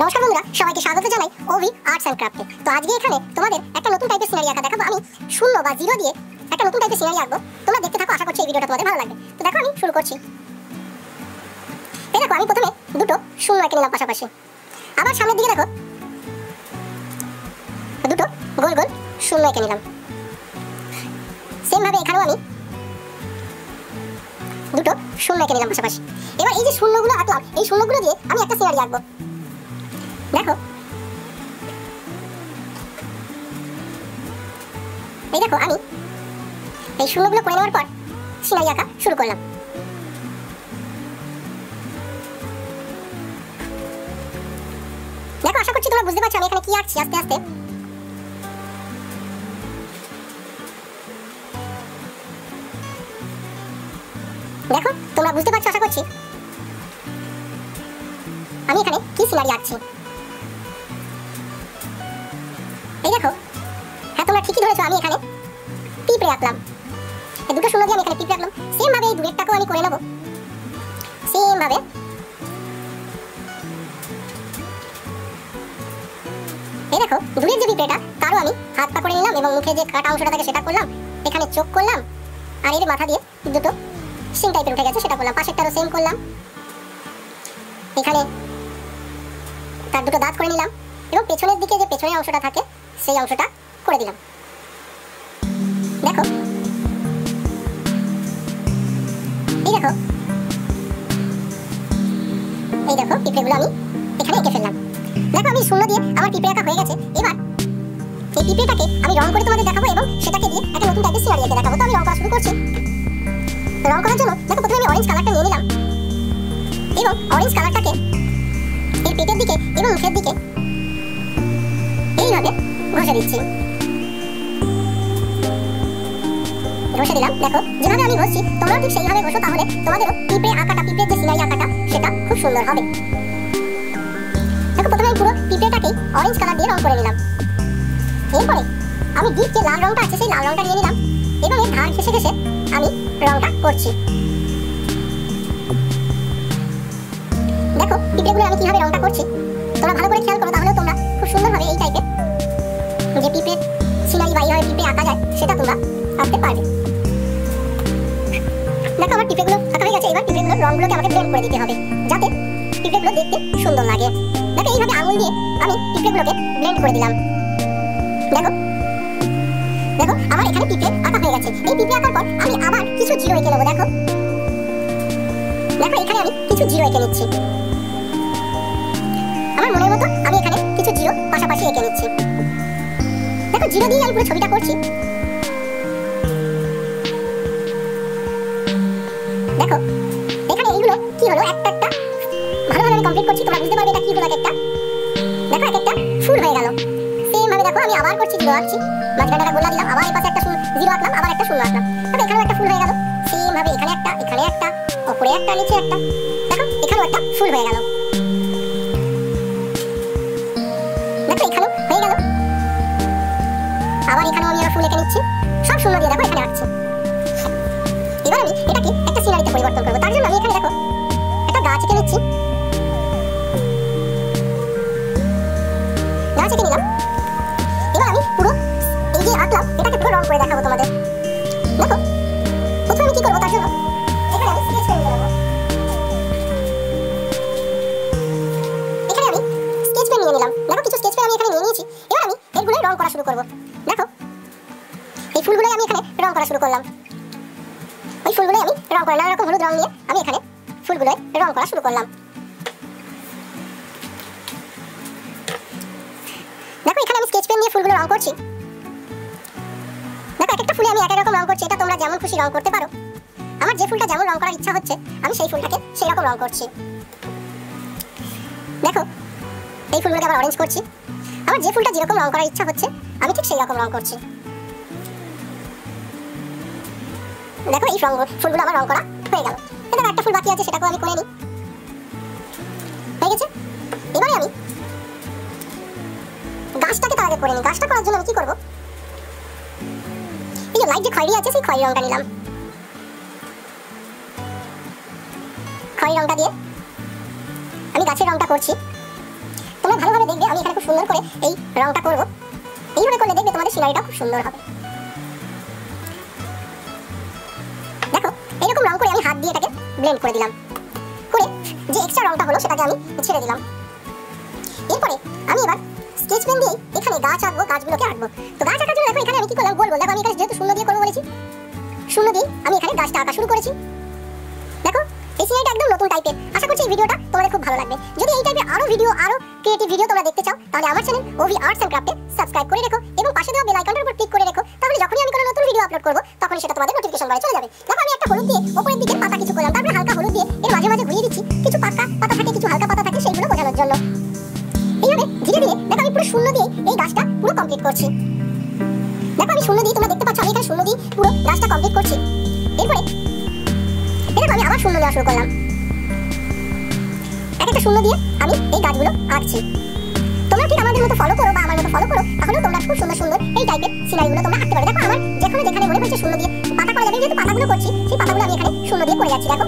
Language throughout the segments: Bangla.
নমস্কার বন্ধুরা, সবাইকে স্বাগত জানাই ওভি আর্টস অ্যান্ড ক্রাফটে। তো আজকে এখানে তোমাদের একটা নতুন টাইপের সিনারি আঁকা দেখাবো। আমি শূন্য বা জিরো দিয়ে একটা নতুন টাইপের সিনারি আঁকবো। তোমরা দেখতে থাকো, আশা করছি এই ভিডিওটা তোমাদের ভালো লাগবে। তো দেখো, আমি শুরু করছি। এই দেখো, আমি প্রথমে দুটো শূন্য এঁকে নিলাম পাশাপাশি। আবার সামনের দিকে দেখো, দুটো গোল গোল শূন্য এঁকে নিলাম। সেম ভাবে এখানেও আমি দুটো শূন্য এঁকে নিলাম পাশাপাশি। এবার এই যে শূন্যগুলো আঁকলাম, এই শূন্যগুলো দিয়ে আমি একটা সিনারি আঁকবো। দেখো। এই দেখো আমি। এই শূন্যগুলো করে নেওয়ার পর সিনারি আঁকা শুরু করলাম। দেখো, আশা করছি তোমরা বুঝতে পারছ আমি এখানে কি আঁকছি আস্তে আস্তে। দেখো, তোমরা বুঝতে পারছ আশা করছি। আমি এখানে কি সিনারি আঁকছি? ঠিকই ধরেছো, আমি এখানে পিঁপড়ে আঁকলাম এই দুটো শূন্য দিয়ে আমি এখানে পিঁপড়ে আঁকলাম সেম ভাবে এই দূরেরটাকেও আমি করে নেব। সেম ভাবে এই দেখো দূরের যে পিঁপড়েটা, তারও আমি হাত পা করে নিলাম এবং মুখে যে কাটা অংশটা থাকে সেটা করলাম, এখানে চোখ করলাম, আর এর মাথা দিয়ে দুটো সিং টাইপের উঠে গেছে, সেটা করলাম। পাশেরটারও সেম করলাম। এখানে তার দুটো দাঁত করে নিলাম এবং পেছনের দিকে যে পেছনের অংশটা থাকে, সেই অংশটা করে দিলাম। দেখো। এই দেখো। এই দেখো পিঁপড়েগুলো আমি এখানে এঁকে ফেললাম। দেখো, আমি শূন্য দিয়ে আমার পিঁপড়ে আঁকা হয়ে গেছে। এবার এই পিঁপড়েটাকে আমি রং করে তোমাদের দেখাবো এবং সেটাকে দিয়ে একটা নতুন টাইপের সিনারি এঁকে দেখাবো। তো আমি রং করা শুরু করছি। রং করার জন্য দেখো, প্রথমে আমি অরেঞ্জ কালারটা নিয়ে নিলাম। এবং অরেঞ্জ কালারটাকে এর পেটের দিকে এবং মুখের দিকে এইভাবে ঘষে দিচ্ছি। ঘষে দিলাম। দেখো, যেভাবে আমি ঘষছি, তোমরাও ঠিক সেইভাবে ঘষো তাহলে তোমাদেরও পিঁপড়ে আঁকাটা, পিঁপড়ের যে সিনারি আঁকাটা, সেটা খুব সুন্দর হবে। দেখো, প্রথমে আমি পুরো পিঁপড়েটাকেই অরেঞ্জ কালার দিয়ে রং করে নিলাম। এরপরে আমি ডিপ যে লাল রংটা আছে, সেই লাল রংটা নিয়ে নিলাম। এবং এর ধার ঘেসে ঘেসে আমি রংটা করছি। দেখো, পিঁপড়েগুলো আমি কীভাবে রংটা করছি? তোমরা ভালো করে খেয়াল করো তাহলে তোমরা খুব সুন্দরভাবে এই টাইপের যে পিঁপড়ে সিনারি বা এইভাবে পিঁপড়ে আঁকা যায়, সেটা তোমরা আঁকতে পারবে। দেখো, আমার পিঁপড়েগুলো আঁকা হয়ে গেছে। এবার পিঁপড়েগুলোর রংগুলোকে আমাকে ব্লেন্ড করে দিতে হবে, যাতে পিঁপড়েগুলো দেখতে সুন্দর লাগে। দেখো, এইভাবে আঙুল দিয়ে আমি পিঁপড়েগুলোকে ব্লেন্ড করে দিলাম। দেখো দেখো, আমার এখানে পিঁপড়ে আঁকা হয়ে গেছে। এই পিঁপড়ে আঁকার পর আমি আবার কিছু জিরো এঁকে নেব, দেখো। দেখো, এখানে আমি কিছু জিরো এঁকে নিচ্ছি। আমার মনের মতো আমি এখানে কিছু জিরো পাশাপাশি এঁকে নিচ্ছি। দেখো, জিরো দিয়ে আমি পুরো ছবিটা করছি। দেখো, এখানে এইগুলো কি হলো? একটা একটা। ভালোভাবে কমপ্লিট করছি, তোমরা বুঝতে পারবে এটা কি হলো একটা। দেখো, এক একটা ফুল হয়ে গেল। সেম ভাবে দেখো, আমি আবার করছি জিরো আঁকছি। মাঝখানে গোলা দিলাম, আবার এই একটা জিরো আঁকলাম, আবার একটা শূন্য আঁকলাম। তবে এখানেও একটা ফুল হয়ে গেল। সেম ভাবে এখানে একটা এখানে একটা উপরে একটা, নিচে একটা। দেখো, এখানেও একটা ফুল হয়ে গেল। আবার এখানেও আমি ফুল এঁকে নিচ্ছি। সব শূন্য দিয়ে দেখো, এখানে আঁকছি। এবার আমি এটাকে পরিবর্তন করব। তার জন্য আমি এখানে দেখো, একটা এঁকে নিচ্ছি। এঁকে নিলাম। এবার আমি পুরো এই যে আঁকলাম। এটাকে পুরো রং করে দেখাবো তোমাদের। করলাম। দেখো, এখানে আমি স্কেচ পেন দিয়ে ফুলগুলো রং করছি। দেখো এক একটা ফুলে আমি এক এক রকম রং করছি। এটা তোমরা যেমন খুশি রং করতে পারো। আমার যে ফুলটা যেমন রং করার ইচ্ছা হচ্ছে, আমি সেই ফুলটাকে সেই রকম রং করছি। দেখো, এই ফুলগুলোকে আবার অরেঞ্জ করছি। আমার যে ফুলটা যেরকম রং করার ইচ্ছা হচ্ছে, আমি ঠিক সেই রকম রং করছি। দেখো, এই ফুলগুলো আমার রং করা হয়ে গেল। একটা ফুল বাকি আছে, সেটাকেও আমি করে নিই। হয়ে গেছে? এবারে আমি গাছটাকে তার আগে করে নিই। গাছটা করার জন্য আমি কি করব? এই যে লাইট যে খয়েরি আছে, সেই খয়েরি রংটা নিলাম। খয়েরি রংটা দিয়ে আমি গাছের রংটা করছি। তোমরা ভালোভাবে দেখবে, আমি এখানে খুব সুন্দর করে এই রংটা করব। এইভাবে করলে দেখবে তোমাদের সিনারিটা খুব সুন্দর হবে। দেখো, এরকম রং করে আমি হাত দিয়ে এটাকে ব্লেন্ড করে দিলাম। যে এক্সট্রা রংটা হলো সেটাকে আমি ছেড়ে দিলাম। এরপরে আমি এবার স্কেচ পেন দিয়ে এখানে গাছ আঁকবো, গাছগুলোকে আঁকবো। তো গাছ আঁকার জন্য দেখো, এখানে আমি কি করলাম? গোল দেখো, আমি এখানে যেহেতু শূন্য দিয়ে করব বলেছি শূন্য দিয়ে আমি এখানে গাছটা আঁকা শুরু করেছি। দেখো, এই সিনারিটা একদম নতুন টাইপের আশা করছি এই ভিডিওটা তোমাদের খুব ভালো লাগবে। যদি এই টাইপের আরও ভিডিও আরও ক্রিয়েটিভ ভিডিও তোমরা দেখতে চাও, তাহলে আমার চ্যানেল ওভি আর্টস এন্ড ক্রাফটে সাবস্ক্রাইব করে রেখো এবং পাশে দেওয়া বেল আইকনটার উপর ক্লিক করে রেখো। তাহলে যখনই আমি কোনো নতুন ভিডিও আপলোড করব তখন সেটা তোমাদের নোটিফিকেশন বারে চলে যাবে। দেখো, আমি একটা হলুদ দিয়ে উপরের দিকে পাতা কিছু করলাম, তারপরে দিয়ে এর মাঝে মাঝে ঘুরিয়ে দিচ্ছি। কিছু পাকা পাতা থাকে, কিছু হালকা পাতা থাকে, সেইগুলো বোঝানোর জন্য। এইভাবে ধীরে ধীরে, দেখো আমি পুরো শূন্য দিয়ে এই গাছটা পুরো কমপ্লিট করছি। দেখো আমি শূন্য দিয়ে, তোমরা দেখতে পাচ্ছ আমি এখানে শূন্য দিয়ে পুরো গাছটা কমপ্লিট করছি। এরপরে এরপর আমি আবার শূন্য দেওয়া শুরু করলাম। এক একটা শূন্য দিয়ে আমি এই গাছগুলো আঁকছি। তোমরা ঠিক আমাদের মতো ফলো করো বা আমার মতো ফলো করো তাহলে তোমরা খুব সুন্দর সুন্দর এই টাইপের সিনারিগুলো তোমরা আঁকতে পারো। দেখো আমার যেখানে যেখানে মনে হচ্ছে শূন্য দিয়ে, পাতা করা যাবে, যেহেতু পাতাগুলো করছি, সেই পাতাগুলো আমি এখানে শূন্য দিয়ে করে যাচ্ছি, দেখো।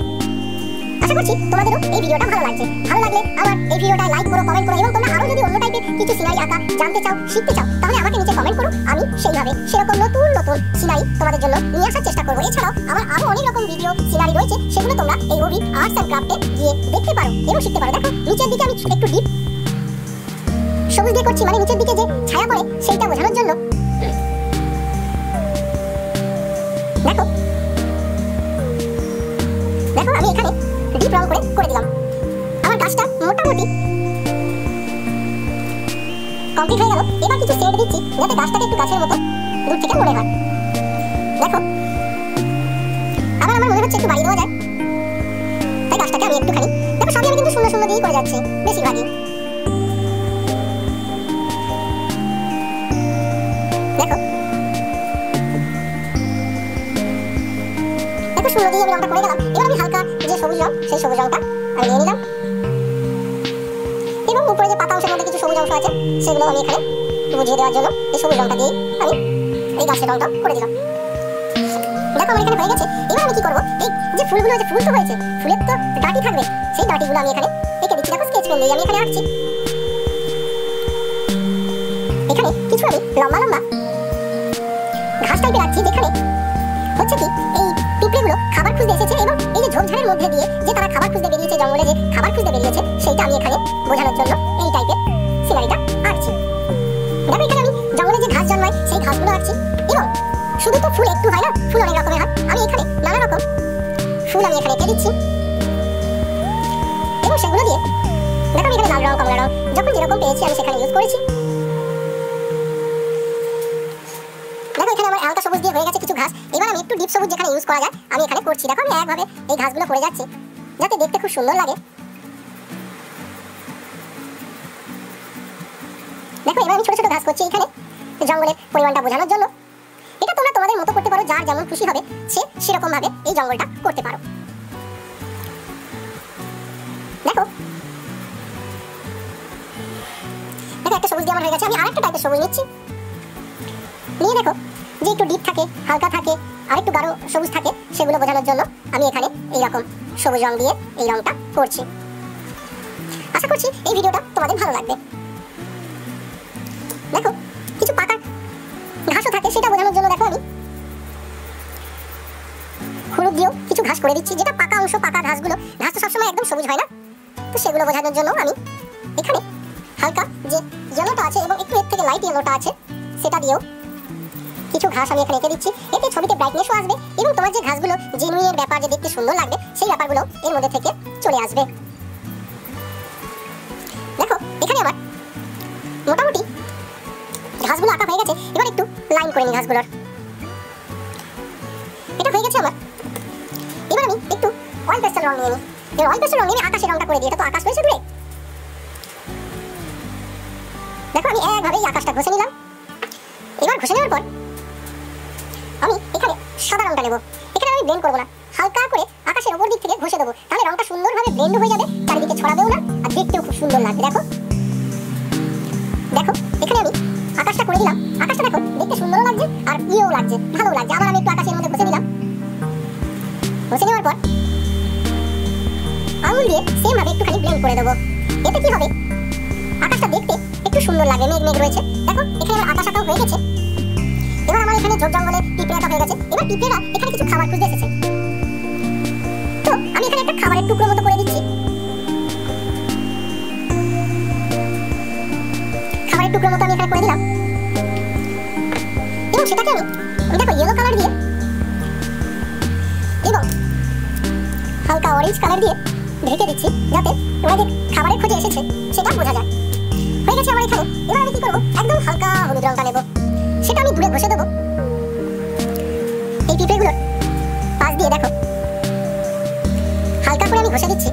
করছি, তোমাদেরও এই ভিডিওটা ভালো লাগছে। ভালো লাগলে আমার এই ভিডিওটা লাইক করো কমেন্ট করো এবং তোমরা আরও যদি অন্য টাইপের কিছু সিনারি আঁকা জানতে চাও, শিখতে চাও, তাহলে আমাকে নিচে কমেন্ট করো। আমি সেইভাবে সেরকম নতুন নতুন সিনারি তোমাদের জন্য নিয়ে আসার চেষ্টা করব। এছাড়াও আমার আরও অনেক রকম ভিডিও সিনারি রয়েছে, সেগুলো তোমরা এই ওবি আর্টস অ্যান্ড ক্রাফটে গিয়ে দেখতে পারো এবং শিখতে পারো। দেখো, নিচের দিকে আমি একটু ডিপ সবুজ দিয়ে করছি মানে নিচের দিকে যে ছায়া পড়ে, সেইটা বোঝানোর জন্য রং করে করে দিলাম। আমার গাছটা মোটামুটি কমপ্লিট হয়ে গেল। এবার কিছু শেড দিচ্ছি, যাতে গাছটাকে একটু গাছের মতো দূর থেকে মনে হয় দেখো, আবার আমার মনে হচ্ছে একটু বাড়ি দেওয়া যায়। তাই গাছটাকে আমি একটুখানি, দেখো সবই আমি কিন্তু শূন্য শূন্য দিয়েই করে যাচ্ছি, বেশিরভাগই। দেখো। দেখো শূন্য দিয়ে আমি রংটা করে গেলাম। যে সবুজ রং, সেই সবুজ রংটা আমি নিয়ে নিলাম। এবং উপরে যে পাতা অংশের মধ্যে কিছু সবুজ অংশ আছে, সেগুলো আমি এখানে বুঝিয়ে দেওয়ার জন্য এই সবুজ রংটা দিয়েই আমি এই গাছের রংটা করে দিলাম। দেখো আমার এখানে হয়ে গেছে। এবার আমি কি করব? এই যে ফুলগুলো আছে ফুল তো হয়েছে, ফুলের তো ডাটি থাকবে, সেই ডাটিগুলো আমি এখানে এঁকে দিচ্ছি। দেখো স্কেচ পেন দিয়ে আমি এখানে আঁকছি। এখানে কিছু আমি লম্বা লম্বা ঘাস টাইপের রাখছি যেখানে হচ্ছে কি, এই পিঁপড়েগুলো খাবার খুঁজতে এসেছে এবং এই যে ঝোপঝাড়ের মধ্যে দিয়ে যে তারা খাবার খুঁজতে বেরিয়েছে, জঙ্গলে যে খাবার খুঁজতে বেরিয়েছে, সেইটা আমি এখানে বোঝানোর জন্য এই টাইপের সিনারিটা আঁকছি। দেখো এখানে আমি জঙ্গলে যে ঘাস জন্মায়, সেই ঘাসগুলো আঁকছি এবং শুধু তো ফুল, একটু হয় না, ফুল অনেক রকমের হয়। আমি এখানে নানা রকম ফুল আমি এখানে এঁকে দিচ্ছি। এবং সেগুলো দিয়ে, দেখো আমি এখানে লাল রং, কমলা রং, যখন যেরকম পেয়েছি আমি সেখানে ইউজ করেছি। হালকা সবুজ দিয়ে হয়ে গেছে কিছু ঘাস। এবার আমি একটু ডিপ সবুজ যেখানে ইউজ করা যায়, আমি এখানে করছি। দেখো, আমি একভাবে এই ঘাসগুলো পড়ে যাচ্ছে। যাতে দেখতে খুব সুন্দর লাগে। দেখো, এবার আমি ছোট ছোট ঘাস করছি এখানে জঙ্গলের পরিমাণটা বোঝানোর জন্য। এটা তোমরা তোমাদের মতো করতে পারো, যার যেমন খুশি হবে, সে সেরকম ভাবে এই জঙ্গলটা করতে পারো। দেখো। দেখো, একটা সবুজ দিয়ে আমার হয়ে গেছে। আমি আরেকটা টাইপের সবুজ নিচ্ছি। নিয়ে দেখো। যে একটু ডিপ থাকে, হালকা থাকে আর একটু গাঢ় সবুজ থাকে, সেগুলো বোঝানোর জন্য আমি এখানে এই রকম সবুজ রং দিয়ে এই রংটা করছি। আশা করছি এই ভিডিওটা তোমাদের ভালো লাগবে। দেখো, কিছু পাকা ঘাসও থাকে, সেটা বোঝানোর জন্য দেখো আমি হলুদ দিয়েও কিছু ঘাস করে দিচ্ছি, যেটা পাকা অংশ, পাকা ঘাসগুলো, ঘাস তো সবসময় একদম সবুজ হয় না। তো সেগুলো বোঝানোর জন্য আমি এখানে হালকা যে ইয়েলোটা আছে এবং একটু এর থেকে লাইট ইয়েলোটা আছে, সেটা দিয়েও কিছু ঘাস আমি এখানে এঁকে দিচ্ছি। এতে ছবিতে ব্রাইটনেসও আসবে এবং তোমার যে ঘাসগুলো জেনুইনের ব্যাপার যে দেখতে সুন্দর লাগবে, সেই ব্যাপারগুলো এর মধ্যে থেকে চলে আসবে। দেখো, এখানে আমার মোটামুটি ঘাসগুলো আঁকা হয়ে গেছে। এবার একটু লাইন করে নিই ঘাসগুলোর। এটা হয়ে গেছে আমার। এবার আমি একটু অয়েল পেস্টেল রং নিয়ে নিই। এবার অয়েল পেস্টেল রং নিয়ে আমি আকাশের রংটা করে দিই, এটা তো আকাশ রয়েছে দূরে। দেখো, আমি একভাবেই আকাশটা ঘষে নিলাম। এবার ঘষে নেওয়ার পর সাদা রংটা নেব। এখানে আমি ব্লেন্ড করব না। হালকা করে আকাশের উপর দিক থেকে ঘষে দেবো। তাহলে রংটা সুন্দরভাবে ব্লেন্ড হয়ে যাবে, চারিদিকে ছড়াবেও না আর দেখতেও খুব সুন্দর লাগবে দেখো। দেখো, এখানে আমি আকাশটা করে দিলাম। আকাশটা দেখো, দেখতে সুন্দরও লাগছে আর ইয়েও লাগছে ভালো লাগছে। আবার আমি একটু আকাশের মধ্যে ঘষে দিলাম। ঘষে নেওয়ার পর আঙুল দিয়ে সেম ভাবে একটুখানি ব্লেন্ড করে দেবো। এতে কি হবে? আকাশটা দেখতে একটু সুন্দর লাগে মেঘ মেঘ রয়েছে। দেখো, এখানে আমার আকাশ আঁকাও হয়ে গেছে। এখানে ঝোপ জঙ্গলে পিঁপড়ে হয়ে গেছে। এবার পিঁপড়েরা এখানে কিছু খাবার খুঁজতে এসেছে। তো, আমি এখানে একটা খাবারের টুকরো মতো করে দিচ্ছি। খাবারের টুকরো মতো আমি এখানে করে দিলাম। এবং সেটাকে আমি দেখো ইয়েলো কালার দিয়ে, এবং হালকা অরেঞ্জ কালার দিয়ে ঢেকে দিচ্ছি, যাতে ওরা যে খাবারের খোঁজে এসেছে, সেটা বোঝা যায়। হয়ে গেছে আমার এখানে। এবার আমি আমি ঘষে দিচ্ছি।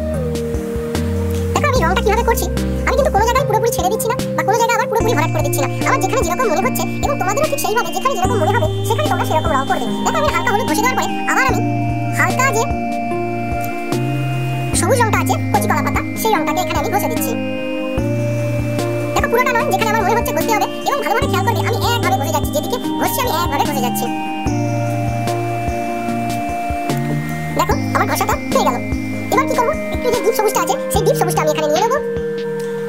দেখো আমি রংটা কীভাবে করছি? আমি কিন্তু কোনো জায়গায় পুরোপুরি ছেড়ে দিচ্ছি না বা কোনো জায়গায় আবার পুরোপুরি ভরাট করে দিচ্ছি না। আমার যেখানে যেরকম মনে হচ্ছে এবং তোমাদেরও ঠিক সেইভাবে যেখানে যেরকম মনে হবে, সেখানে তোমরা সেরকম রং করবে। দেখো আমি হালকা হলুদ ঘষে দেওয়ার পরে আবার আমি হালকা যে সবুজ রংটা আছে, কচি কলা পাতা, সেই রংটাকে এখানে আমি ঘষে দিচ্ছি। দেখো পুরোটা নয়, যেখানে আমার মনে হচ্ছে ঘষতে হবে এবং ভালোভাবে খেয়াল করবে, আমি একভাবে ঘষে যাচ্ছি, যেদিকে ঘষছি আমি একভাবে ঘষে যাচ্ছি। দেখো, আমার ঘষাটা হয়ে গেল। করব? একটু যে ডিপ সবুজটা আছে, সেই ডিপ সবুজটা আমি এখানে নিয়ে নেব।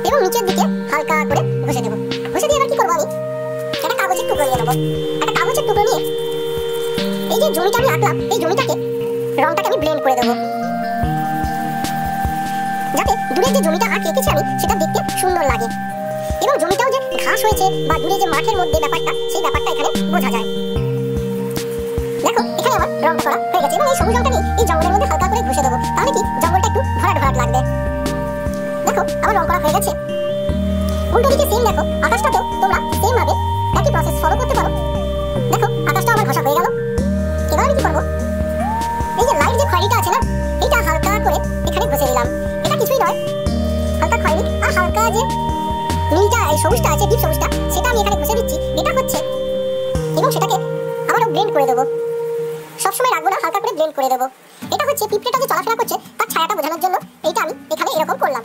এবং নিচের দিকে হালকা করে ঘষে দেবো। ঘষে দিয়ে এবার কি করব আমি? একটা কাগজের টুকরো নিয়ে নেব। একটা কাগজের টুকরো নিয়ে এই যে জমিটা আমি আঁকলাম, এই জমিটাকে রংটাকে আমি ব্লেন্ড করে দেবো। যাতে দূরে যে জমিটা আঁক রেখেছি আমি, সেটা দেখতে সুন্দর লাগে। এবং জমিটাও যে ঘাস হয়েছে বা দূরে যে মাঠের মধ্যে ব্যাপারটা, সেই ব্যাপারটা এখানে বোঝা যায়। দেখো না এটা হালকা করে এখানে ঘষে দিলাম এটা কিছুই নয়। হালকা খয়েরি। এই সবুজটা আছে ডিপ সবুজটা, সেটা আমি এখানে ঘষে দিচ্ছি। এটা হচ্ছে। এবং সেটাকে আবারও ব্লেন্ড করে দেবো। সবসময় রাখব না হালকা করে ব্লেন্ড করে দেবো। এটা হচ্ছে পিঁপড়েটা যে চলাফেরা করছে, তার ছায়াটা বোঝানোর জন্য এইটা আমি এখানে এরকম করলাম।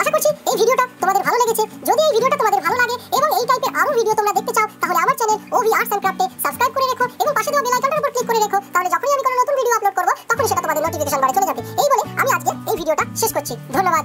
আশা করছি এই ভিডিওটা তোমাদের ভালো লেগেছে। যদি এই ভিডিওটা তোমাদের ভালো লাগে এবং এই টাইপের আরও ভিডিও তোমরা দেখতে চাও, তাহলে আমার চ্যানেল ওভি আর্টস এন্ড ক্রাফটে সাবস্ক্রাইব করে রেখো এবং পাশে দেওয়া বেল আইকনের উপর ক্লিক করে রেখো। তাহলে যখনই আমি কোনো নতুন ভিডিও আপলোড করব তখন সেটা তোমাদের নোটিফিকেশন বারে চলে যাবে। এই বলে আমি আজকে এই ভিডিওটা শেষ করছি। ধন্যবাদ।